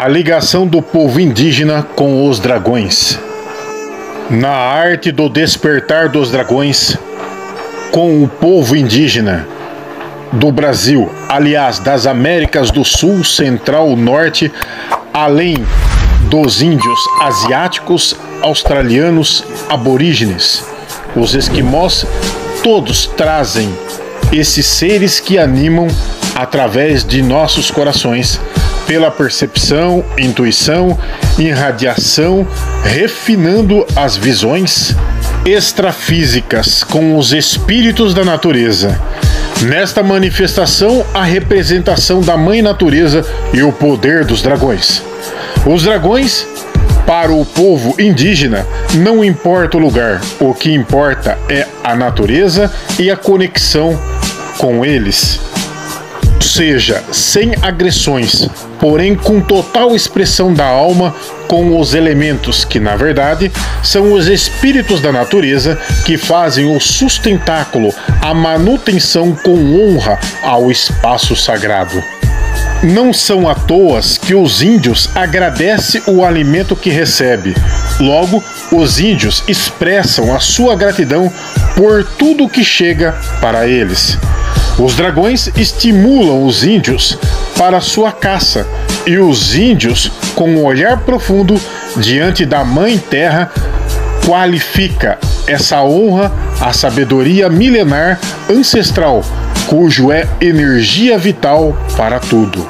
A ligação do povo indígena com os dragões. Na arte do despertar dos dragões, com o povo indígena do Brasil, aliás, das Américas do Sul, Central, Norte, além dos índios asiáticos, australianos, aborígenes, os esquimós, todos trazem esses seres que animam através de nossos corações pela percepção, intuição, irradiação, refinando as visões extrafísicas com os espíritos da natureza. Nesta manifestação, a representação da Mãe Natureza e o poder dos dragões. Os dragões, para o povo indígena, não importa o lugar, o que importa é a natureza e a conexão com eles seja, sem agressões, porém com total expressão da alma com os elementos que, na verdade, são os espíritos da natureza que fazem o sustentáculo, a manutenção com honra ao espaço sagrado. Não são à toa que os índios agradecem o alimento que recebe. Logo, os índios expressam a sua gratidão por tudo que chega para eles. Os dragões estimulam os índios para sua caça, e os índios, com um olhar profundo diante da Mãe Terra, qualifica essa honra à sabedoria milenar ancestral, cujo é energia vital para tudo.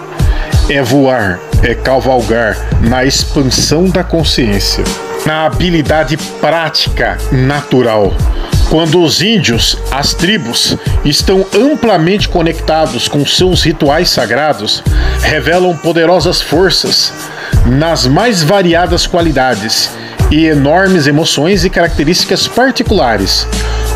É voar, é cavalgar na expansão da consciência, na habilidade prática natural quando os índios, as tribos, estão amplamente conectados com seus rituais sagrados, revelam poderosas forças nas mais variadas qualidades e enormes emoções e características particulares,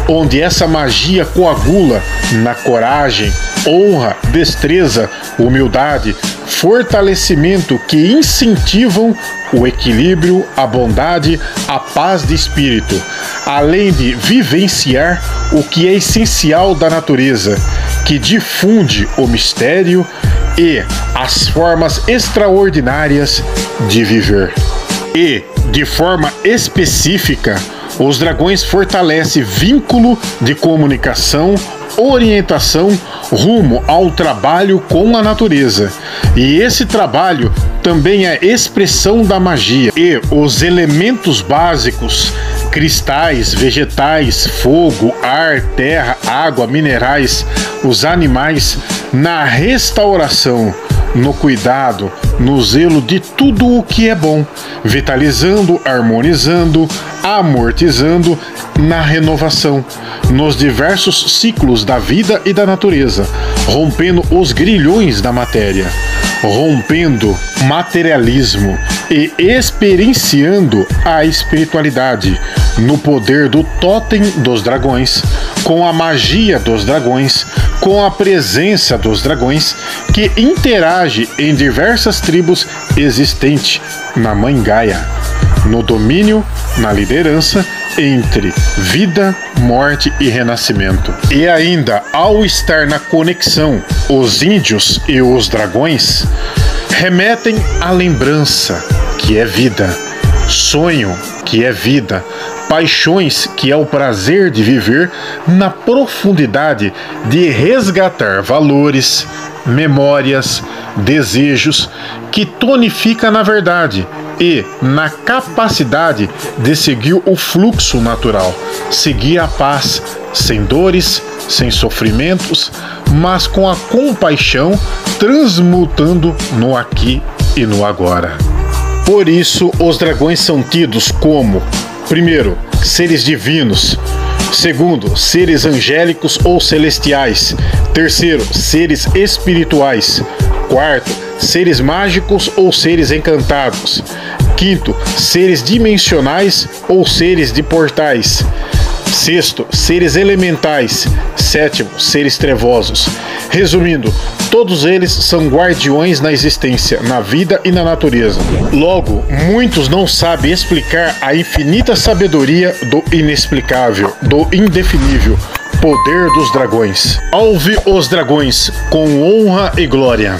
onde essa magia coagula na coragem, honra, destreza, humildade, fortalecimento que incentivam o equilíbrio, a bondade, a paz de espírito, além de vivenciar o que é essencial da natureza, que difunde o mistério e as formas extraordinárias de viver. E, de forma específica, os dragões fortalecem vínculo de comunicação, orientação rumo ao trabalho com a natureza. E esse trabalho também é expressão da magia e os elementos básicos cristais, vegetais, fogo, ar, terra, água, minerais, os animais na restauração, no cuidado, no zelo de tudo o que é bom, vitalizando, harmonizando, amortizando na renovação, nos diversos ciclos da vida e da natureza, rompendo os grilhões da matéria rompendo materialismo e experienciando a espiritualidade no poder do totem dos dragões, com a magia dos dragões, com a presença dos dragões que interage em diversas tribos existentes na Mãe Gaia, no domínio, na liderança entre vida, morte e renascimento. E ainda, ao estar na conexão, os índios e os dragões remetem à lembrança, que é vida, sonho, que é vida, paixões, que é o prazer de viver, na profundidade de resgatar valores, memórias, desejos, que tonifica na verdade e na capacidade de seguir o fluxo natural, seguir a paz, sem dores, sem sofrimentos, mas com a compaixão transmutando no aqui e no agora. Por isso, os dragões são tidos como, primeiro, seres divinos, segundo, seres angélicos ou celestiais, terceiro, seres espirituais, quarto, seres mágicos ou seres encantados. Quinto, seres dimensionais ou seres de portais. Sexto, seres elementais. Sétimo, seres trevosos. Resumindo, todos eles são guardiões na existência, na vida e na natureza. Logo, muitos não sabem explicar a infinita sabedoria do inexplicável, do indefinível, poder dos dragões. Alve os dragões com honra e glória.